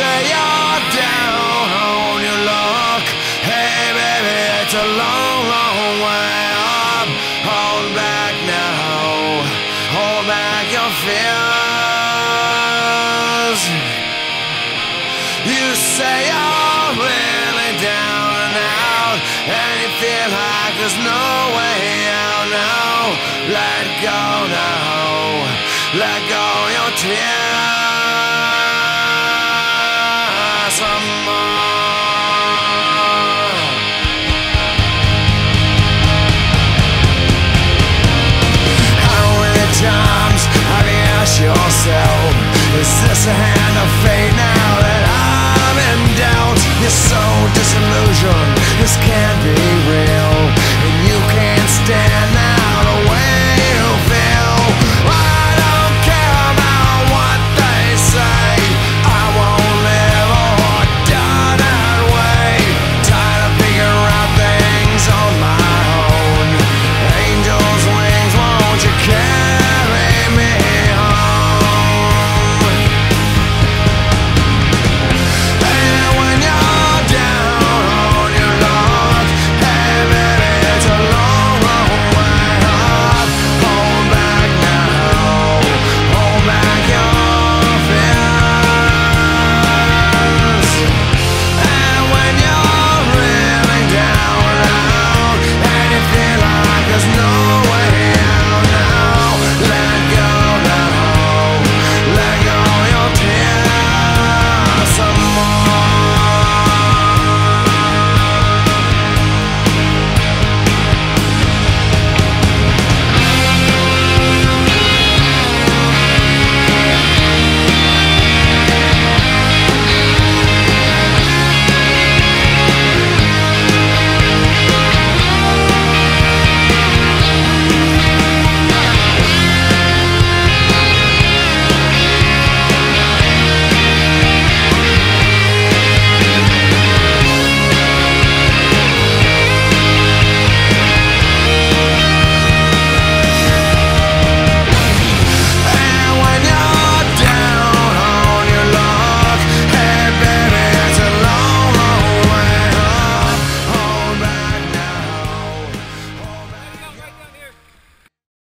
say you're down on your luck. Hey, baby, it's a long, long way up. Hold back now. Hold back your fears. You say you're really down and out, and you feel like there's no way out now. Let go now. Let go your tears. Yourself. Is this a hand of fate now that I'm in doubt? You're so disillusioned,